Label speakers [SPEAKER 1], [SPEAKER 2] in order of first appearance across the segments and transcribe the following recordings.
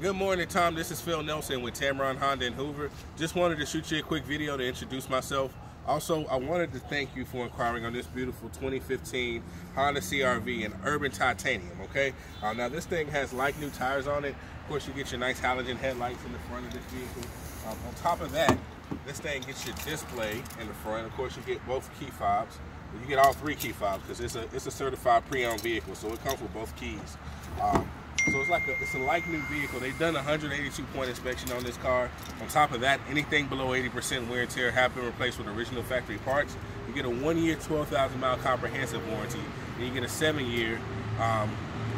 [SPEAKER 1] Good morning, Tom. This is Phil Nelson with Tameron Honda in Hoover. Just wanted to shoot you a quick video to introduce myself. Also, I wanted to thank you for inquiring on this beautiful 2015 Honda CRV in Urban Titanium, okay? Uh, now, this thing has like new tires on it. Of course, you get your nice halogen headlights in the front of this vehicle. Um, on top of that, this thing gets your display in the front. Of course, you get both key fobs. You get all three key fobs because it's a, it's a certified pre-owned vehicle, so it comes with both keys. Um, so it's like a, it's a like new vehicle. They've done a 182 point inspection on this car. On top of that, anything below 80% wear and tear have been replaced with original factory parts. You get a one year, 12,000 mile comprehensive warranty, and you get a seven year, um,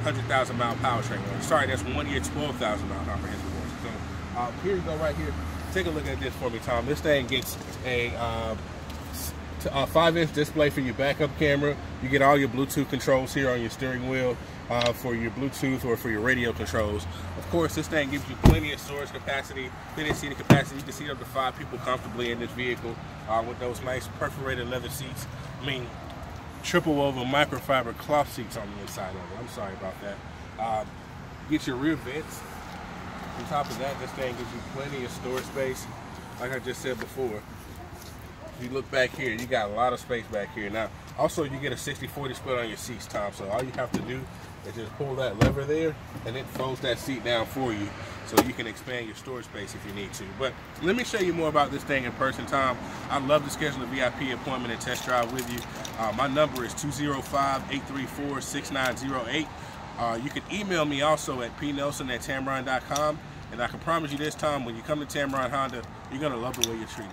[SPEAKER 1] 100,000 mile powertrain warranty. Sorry, that's one year, 12,000 mile comprehensive warranty. So uh, here you go right here. Take a look at this for me, Tom. This thing gets a uh, a five inch display for your backup camera. You get all your Bluetooth controls here on your steering wheel uh, for your Bluetooth or for your radio controls. Of course, this thing gives you plenty of storage capacity, plenty of seating capacity. You can seat up to five people comfortably in this vehicle uh, with those nice perforated leather seats. I mean, triple over microfiber cloth seats on the inside of it. I'm sorry about that. Uh, get your rear vents. On top of that, this thing gives you plenty of storage space. Like I just said before, if you look back here, you got a lot of space back here. Now, also you get a 60-40 split on your seats, Tom. So all you have to do is just pull that lever there, and it folds that seat down for you, so you can expand your storage space if you need to. But let me show you more about this thing in person, Tom. I'd love to schedule a VIP appointment and test drive with you. Uh, my number is 205-834-6908. Uh, you can email me also at pnelson at tameron.com. And I can promise you this time, when you come to Tameron Honda, you're going to love the way you're treated.